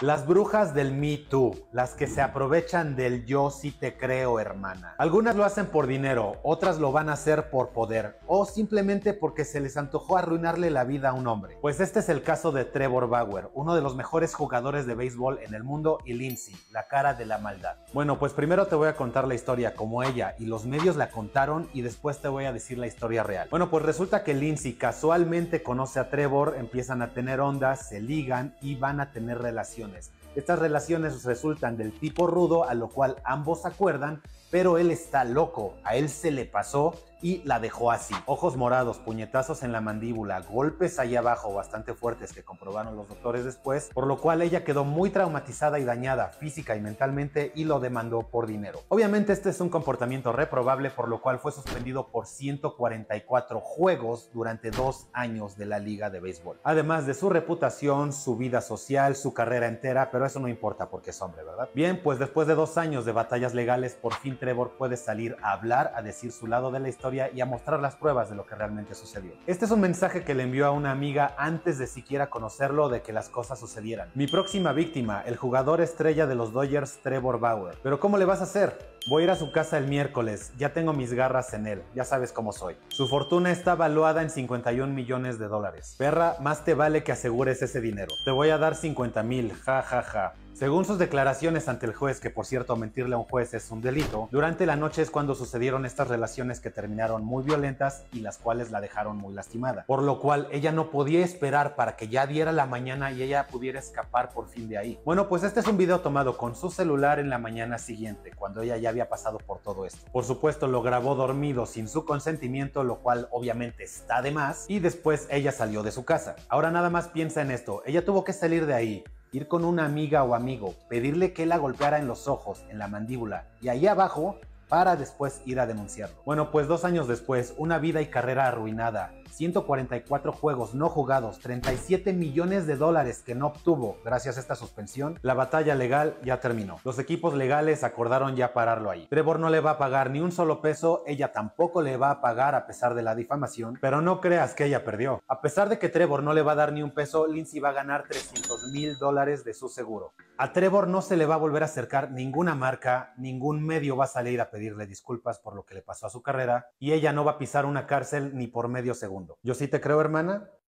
Las brujas del Me Too, las que se aprovechan del yo sí te creo, hermana. Algunas lo hacen por dinero, otras lo van a hacer por poder o simplemente porque se les antojó arruinarle la vida a un hombre. Pues este es el caso de Trevor Bauer, uno de los mejores jugadores de béisbol en el mundo, y Lindsay, la cara de la maldad. Bueno, pues primero te voy a contar la historia como ella y los medios la contaron y después te voy a decir la historia real. Bueno, pues resulta que Lindsay casualmente conoce a Trevor, empiezan a tener ondas, se ligan y van a tener relaciones estas relaciones resultan del tipo rudo, a lo cual ambos acuerdan, pero él está loco, a él se le pasó y la dejó así. Ojos morados, puñetazos en la mandíbula, golpes ahí abajo bastante fuertes que comprobaron los doctores después, por lo cual ella quedó muy traumatizada y dañada física y mentalmente y lo demandó por dinero. Obviamente este es un comportamiento reprobable por lo cual fue suspendido por 144 juegos durante dos años de la liga de béisbol. Además de su reputación, su vida social, su carrera entera, pero eso no importa porque es hombre, ¿verdad? Bien, pues después de dos años de batallas legales, por fin Trevor puede salir a hablar, a decir su lado de la y a mostrar las pruebas de lo que realmente sucedió. Este es un mensaje que le envió a una amiga antes de siquiera conocerlo de que las cosas sucedieran. Mi próxima víctima, el jugador estrella de los Dodgers, Trevor Bauer. Pero ¿cómo le vas a hacer? Voy a ir a su casa el miércoles, ya tengo mis garras en él, ya sabes cómo soy. Su fortuna está valuada en 51 millones de dólares. Perra, más te vale que asegures ese dinero. Te voy a dar 50 mil, ja ja ja. Según sus declaraciones ante el juez, que por cierto mentirle a un juez es un delito, durante la noche es cuando sucedieron estas relaciones que terminaron muy violentas y las cuales la dejaron muy lastimada. Por lo cual ella no podía esperar para que ya diera la mañana y ella pudiera escapar por fin de ahí. Bueno, pues este es un video tomado con su celular en la mañana siguiente, cuando ella ya había pasado por todo esto. Por supuesto lo grabó dormido sin su consentimiento, lo cual obviamente está de más, y después ella salió de su casa. Ahora nada más piensa en esto, ella tuvo que salir de ahí ir con una amiga o amigo, pedirle que la golpeara en los ojos, en la mandíbula y ahí abajo para después ir a denunciarlo. Bueno, pues dos años después, una vida y carrera arruinada, 144 juegos no jugados, 37 millones de dólares que no obtuvo gracias a esta suspensión, la batalla legal ya terminó. Los equipos legales acordaron ya pararlo ahí. Trevor no le va a pagar ni un solo peso, ella tampoco le va a pagar a pesar de la difamación, pero no creas que ella perdió. A pesar de que Trevor no le va a dar ni un peso, Lindsay va a ganar 300 mil dólares de su seguro. A Trevor no se le va a volver a acercar ninguna marca, ningún medio va a salir a pedirle disculpas por lo que le pasó a su carrera y ella no va a pisar una cárcel ni por medio segundo. Yo sí te creo, hermana,